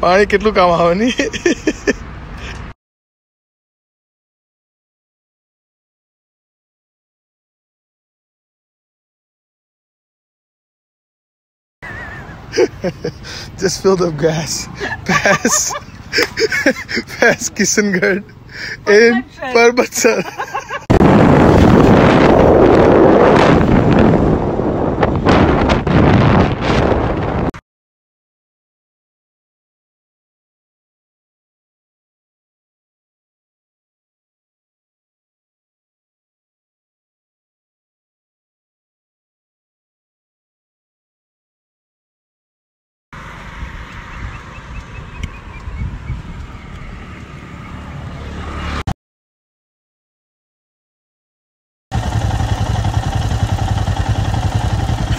પાણી કેટલું કામ આવે નહીં Just filled up gas. Pass. Pass Kisangad in Parbatsar.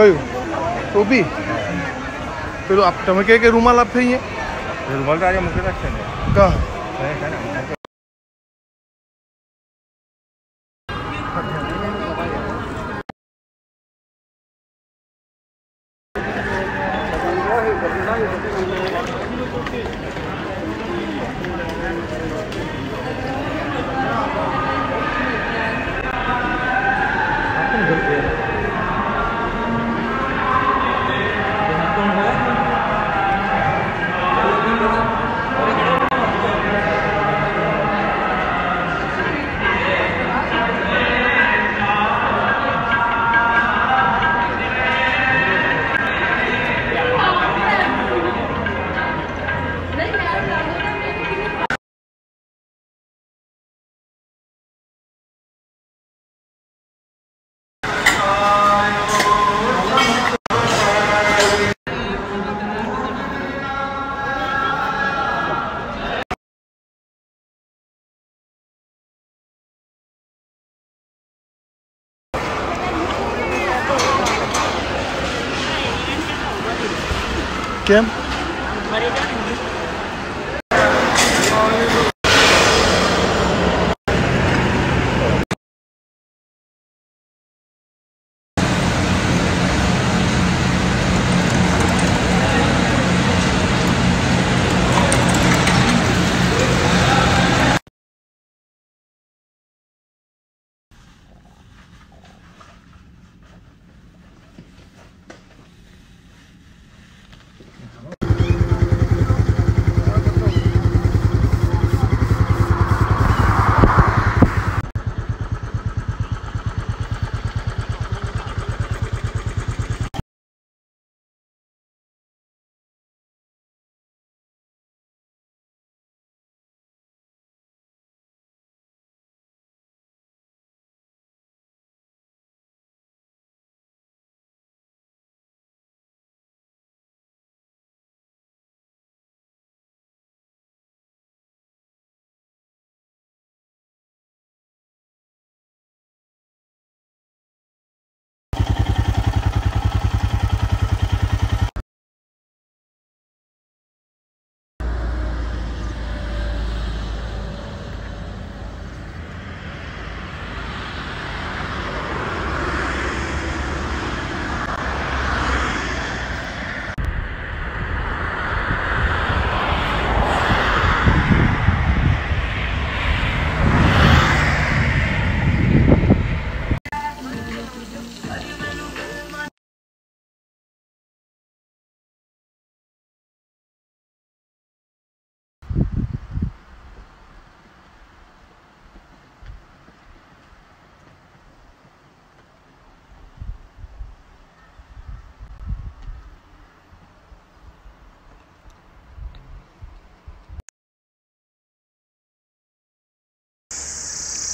કયું ટોપી પેલું આપ તમે કહે કે રૂમાલ આપશે અહીંયા? રૂમાલ તો આજે મૂકેલા છે ને કા Kim?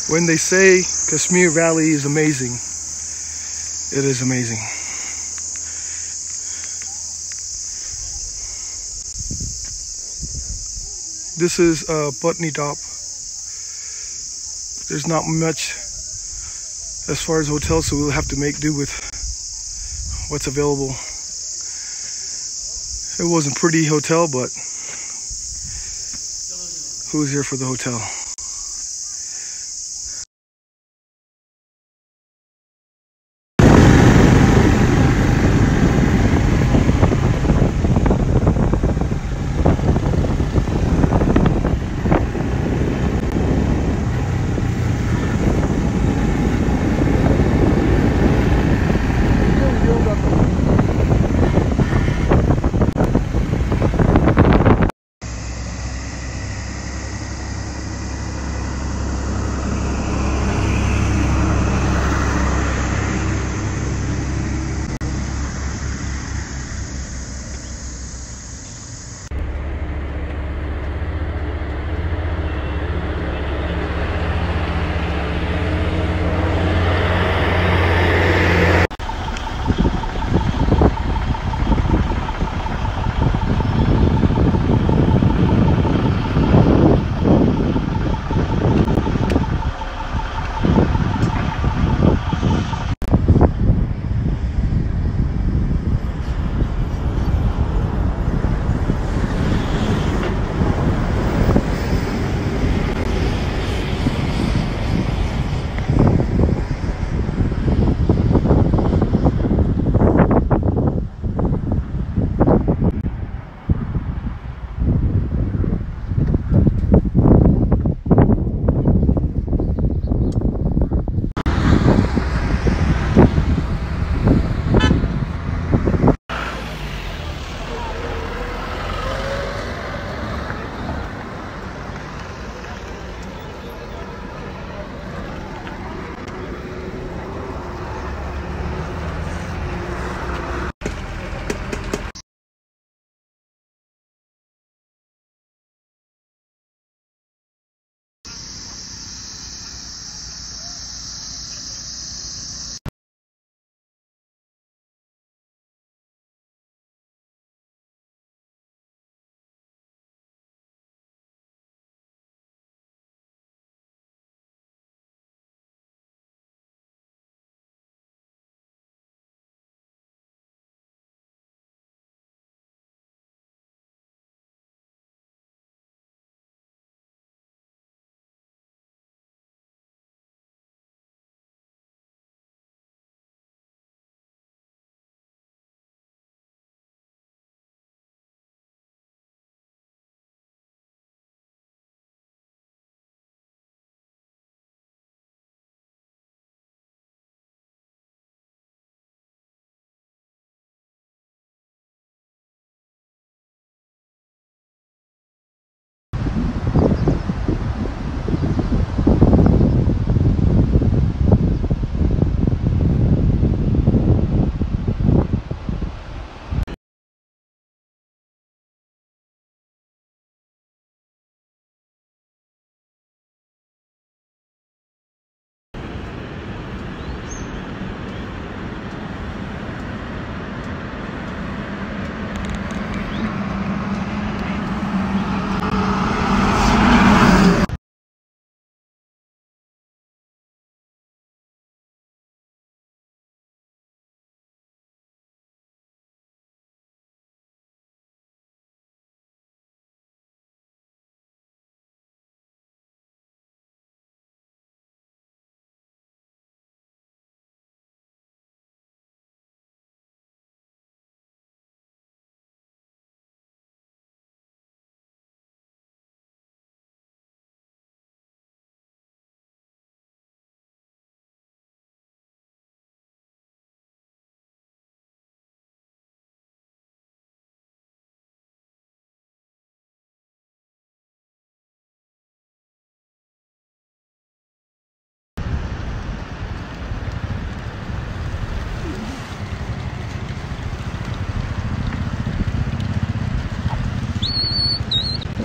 When they say Kashmir Valley is amazing, it is amazing. This is uh, Patnitop. There's not much as far as hotels, so we'll have to make do with what's available. It wasn't pretty hotel, but who's here for the hotel?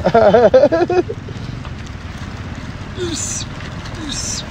you, you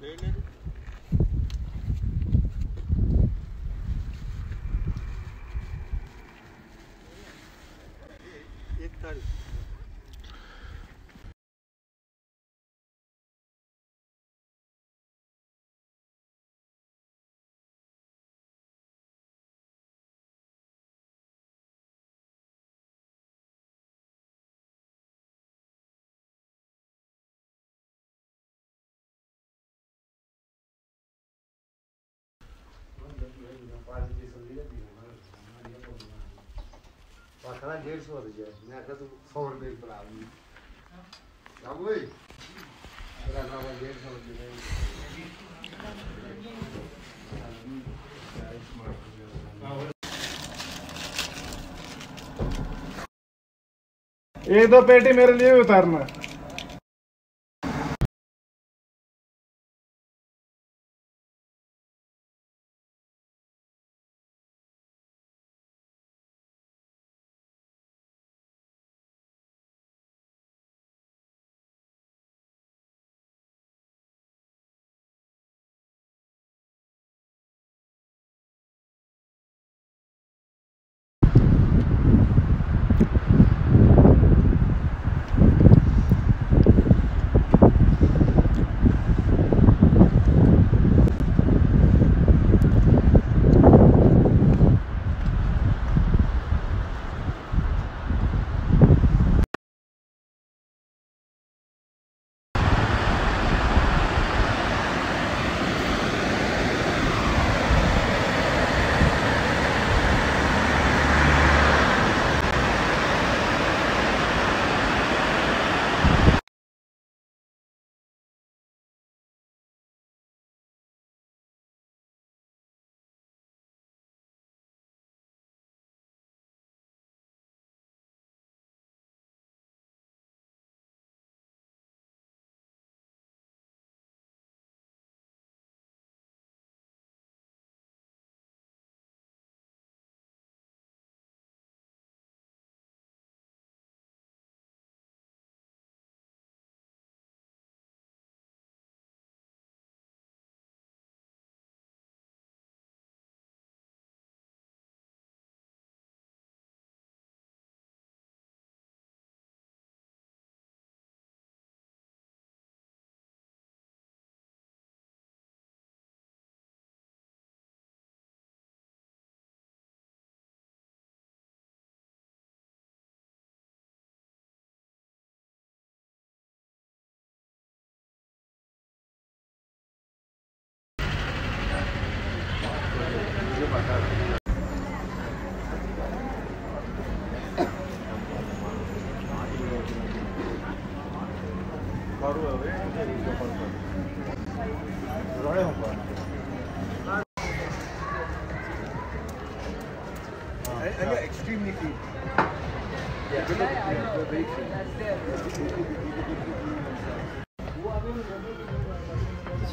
They आखना डेढ़ सौ रुपया। मैं आखा तू सौ रुपये पर आऊँगी एक दो पेटी मेरे लिए उतारना।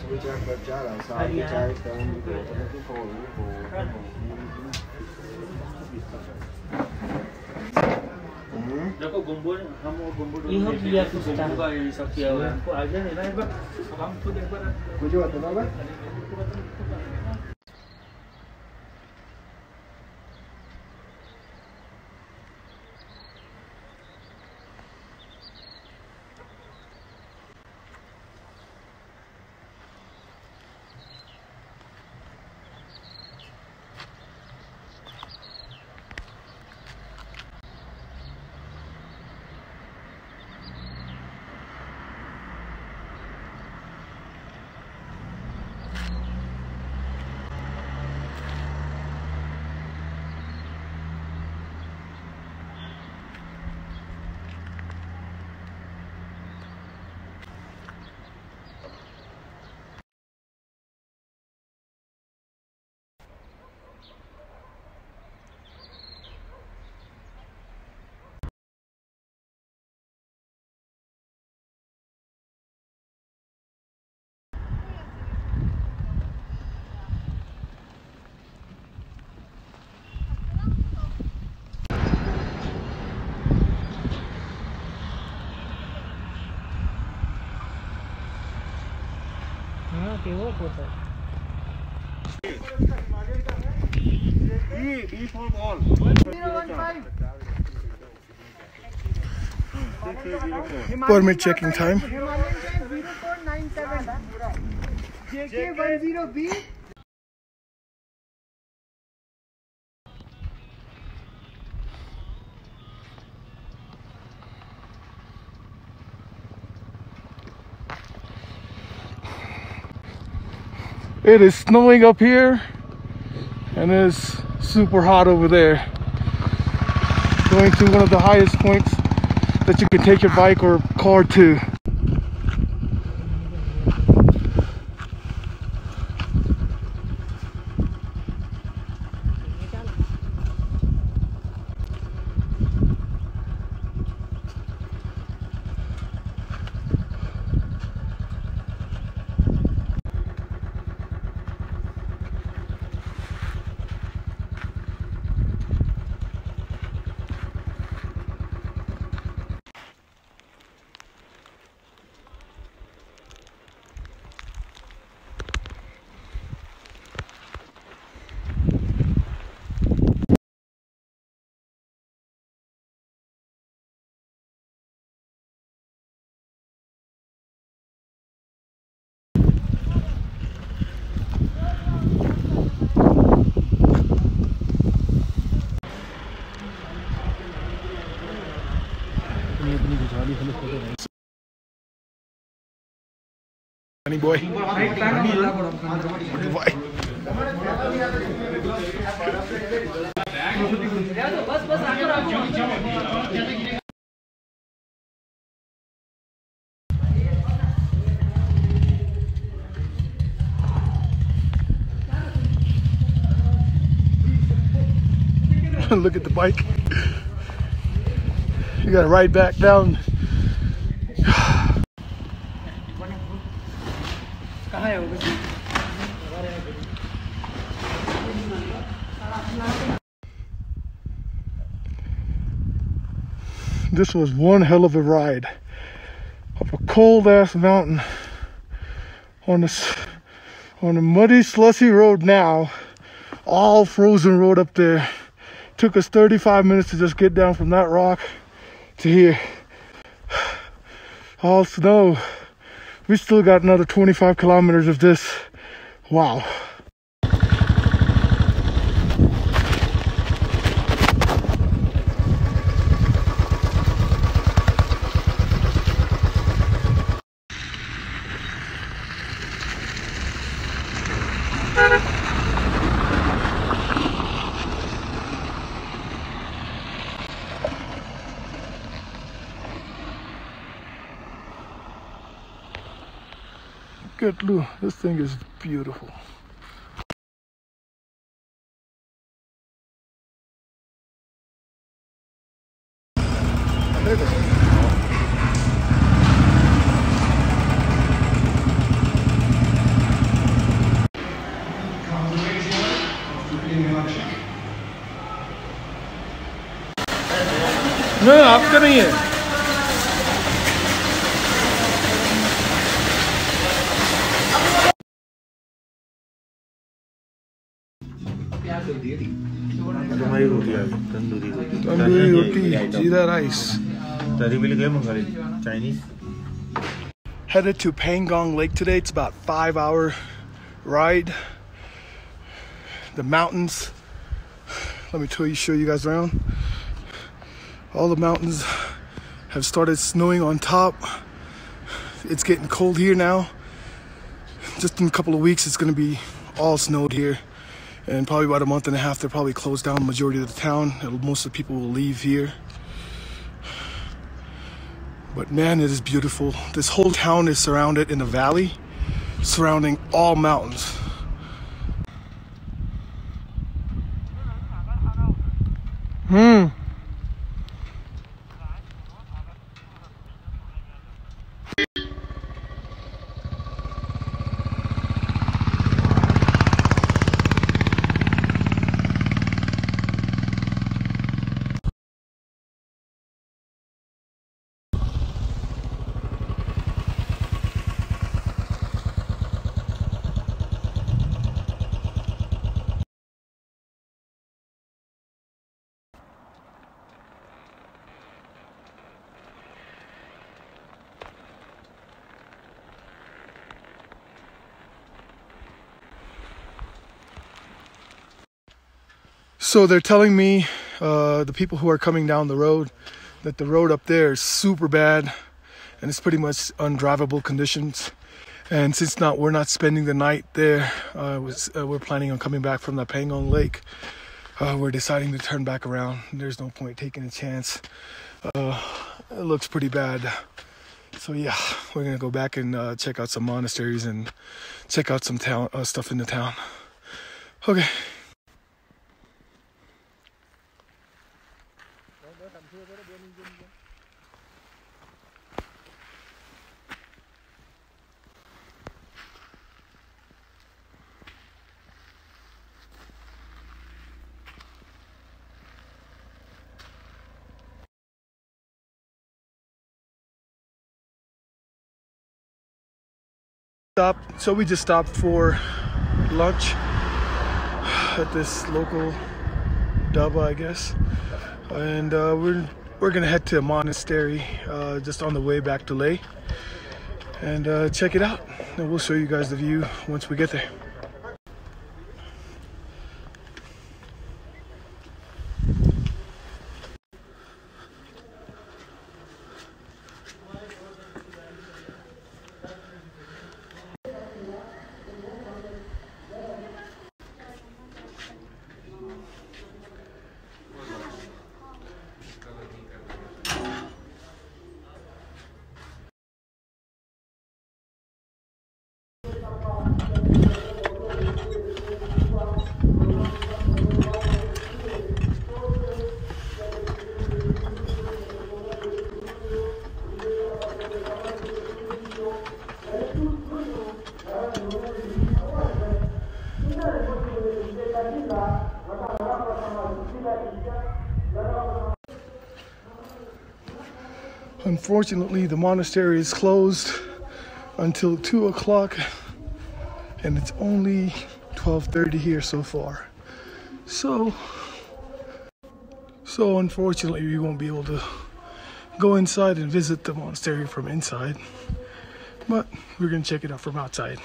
switch up but Jada, so I get tired of telling you that I'm looking for a loophole. देखो गुम्बो हम वो गुम्बो ये हो किया कुछ गुम्बो का ये सब किया हुआ है हमको आइडिया लेना है बस हम खुद एक बार मुझे बताना बस के वो होता है। Permit checking time J K 10 B It is snowing up here and it's super hot over there. Going to one of the highest points that you can take your bike or car to. Boy. Why? Look at the bike. You gotta ride back down. This was one hell of a ride up a cold ass mountain on this on a muddy slushy road now all frozen road up there. Took us 35 minutes to just get down from that rock to here. All snow we still got another 25 kilometers of this. Wow at Lou. This thing is beautiful. that he Chinese. Headed to Pangong Lake today. It's about five hour ride. The mountains. Let me tell you, show you guys around. All the mountains have started snowing on top. It's getting cold here now. Just in a couple of weeks, it's gonna be all snowed here and probably about a month and a half they'll probably close down majority of the town most of the people will leave here but man, it is beautiful. This whole town is surrounded in a valley, surrounding all mountains. So they're telling me, uh, the people who are coming down the road, that the road up there is super bad, and it's pretty much undrivable conditions. And since not we're not spending the night there, uh, was, uh, we're planning on coming back from the Pangong Lake. Uh, we're deciding to turn back around. There's no point taking a chance. Uh, it looks pretty bad. So yeah, we're gonna go back and uh, check out some monasteries and check out some town uh, stuff in the town. Okay. Stop. So we just stopped for lunch at this local dhaba, I guess, and uh, we're we're gonna head to a monastery uh, just on the way back to Leh and uh, check it out. And we'll show you guys the view once we get there. Unfortunately, the monastery is closed until two o'clock, and it's only 12:30 here so far. So, so unfortunately, we won't be able to go inside and visit the monastery from inside, but we're gonna check it out from outside.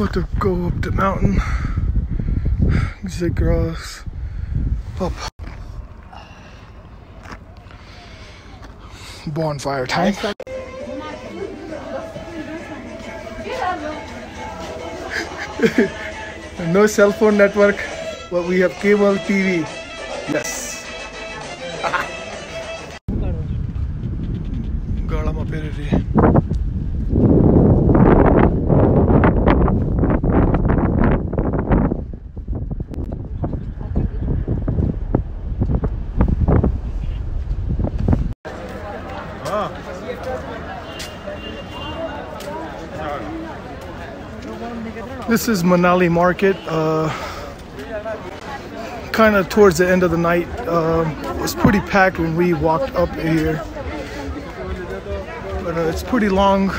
about to go up the mountain. Zigros up. Bonfire time. no cell phone network, but we have cable TV. Yes. Galam. This is Manali Market. Uh, kind of towards the end of the night. Um, it was pretty packed when we walked up here. But uh, it's pretty long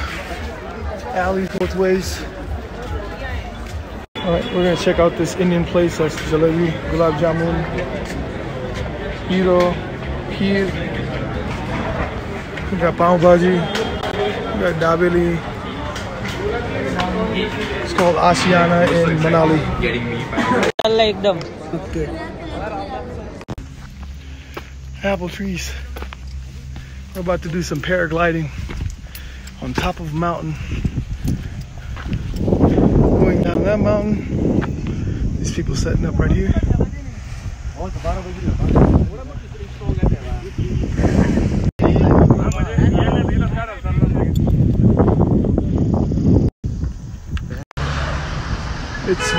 alleys both ways. All right, we're gonna check out this Indian place. That's jalebi, gulab jamun, hero, kheer. We got pav bhaji. We got dabeli It's called Asiana in Manali. चालला एकदम Okay. Apple trees. We're about to do some paragliding on top of a mountain. Going down that mountain. These people setting up right here.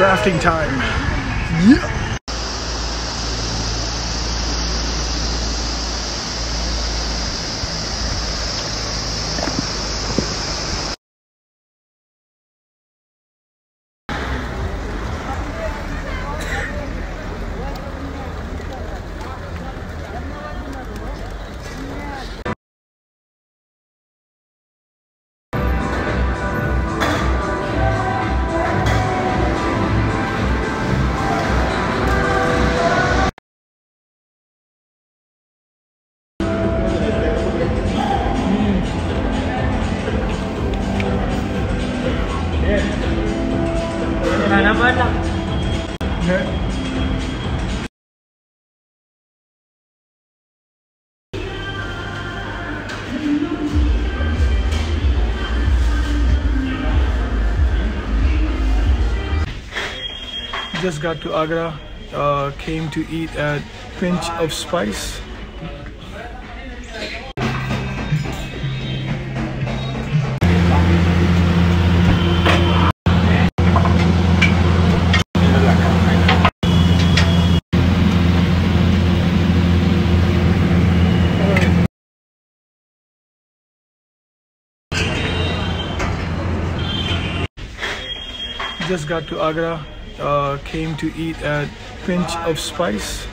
Rafting time. Yeah. Just got to Agra. Uh, came to eat at Pinch of Spice. Just got to Agra. Uh, came to eat at Pinch of Spice.